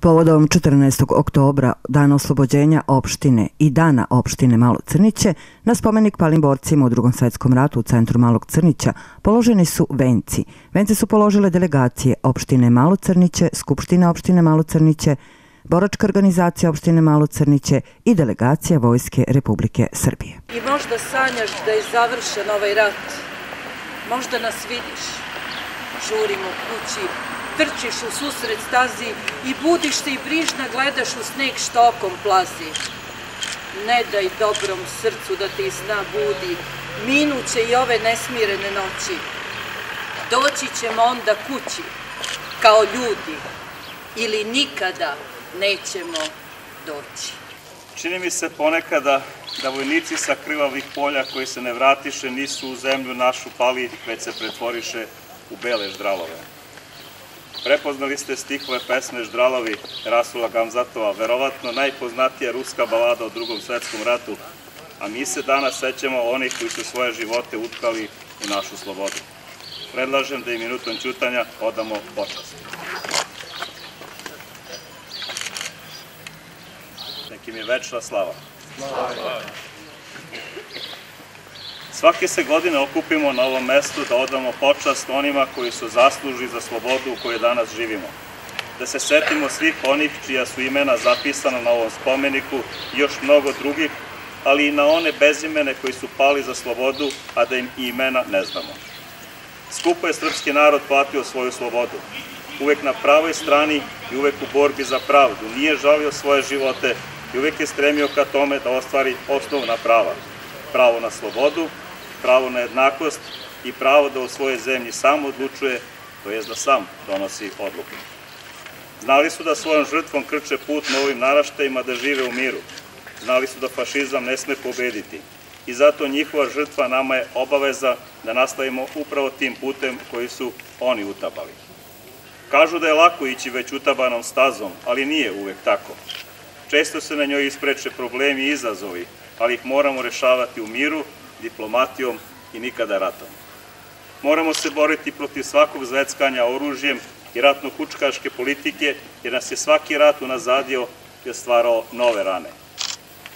Povodom 14. oktobra, dana oslobođenja opštine i dana opštine Malo Crniće, na spomenik palim borcima u drugom svetskom ratu u centru Malog Crnića položeni su venci. Vence su položile delegacije opštine Malo Crniće, Skupština opštine Malo Crniće, Boračka organizacija opštine Malo Crniće i delegacija Vojske Republike Srbije. I možda sanjaš da je završen ovaj rat, možda nas vidiš, žurimo kući, trčiš u susret stazi i budiš se i brižna gledaš u sneg što okom plazi. Ne daj dobrom srcu da te iz budi, minuće i ove nesmirene noći. Doći ćemo onda kući, kao ljudi, ili nikada nećemo doći. Čini mi se ponekada da vojnici sa krvavih polja koji se ne vratiše nisu u zemlju našu pali, već se pretvoriše u bele ždralove. Prepoznali ste stihove pesme Ždralovi Rasula Gamzatova, verovatno najpoznatija ruska balada o drugom svetskom ratu, a mi se danas sećamo onih koji su svoje živote utkali u našu slobodu. Predlažem da i minutom čutanja odamo počast. Nekim je večna slava. Slava. Svake se godine okupimo na ovom mestu da odamo počast onima koji su zaslužili za slobodu u kojoj danas živimo. Da se setimo svih onih čija su imena zapisana na ovom spomeniku i još mnogo drugih, ali i na one bezimene koji su pali za slobodu, a da im imena ne znamo. Skupo je srpski narod platio svoju slobodu. Uvek na pravoj strani i uvek u borbi za pravdu. Nije žalio svoje živote i uvek je stremio ka tome da ostvari osnovna prava. Pravo na slobodu, pravo na jednakost i pravo da u svojoj zemlji sam odlučuje, to je da sam donosi odluke. Znali su da svojom žrtvom krče put novim naraštajima da žive u miru. Znali su da fašizam ne sme pobediti. I zato njihova žrtva nama je obaveza da nastavimo upravo tim putem koji su oni utabali. Kažu da je lako ići već utabanom stazom, ali nije uvek tako. Često se na njoj ispreče problemi i izazovi, ali ih moramo rešavati u miru diplomatijom i nikada ratom. Moramo se boriti protiv svakog zveckanja oružjem i ratno-hučkaške politike, jer nas je svaki rat unazadio i stvarao nove rane.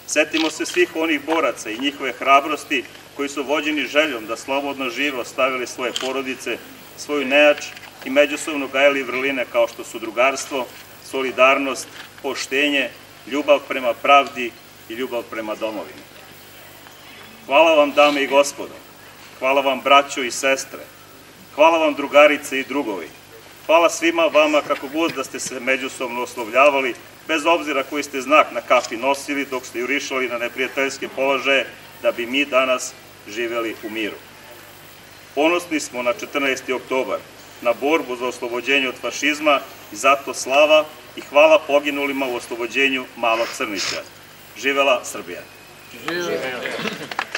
Setimo se svih onih boraca i njihove hrabrosti koji su vođeni željom da slobodno žive ostavili svoje porodice, svoju nejač i međusobno gajali vrline kao što su drugarstvo, solidarnost, poštenje, ljubav prema pravdi i ljubav prema domovini. Hvala vam, dame i gospodo. Hvala vam, braćo i sestre. Hvala vam, drugarice i drugovi. Hvala svima vama kako god da ste se međusobno oslovljavali, bez obzira koji ste znak na kapi nosili dok ste jurišali na neprijateljske položaje, da bi mi danas živeli u miru. Ponosni smo na 14. oktobar, na borbu za oslobođenje od fašizma i zato slava i hvala poginulima u oslobođenju Malog Crnića. Živela Srbija! Živela!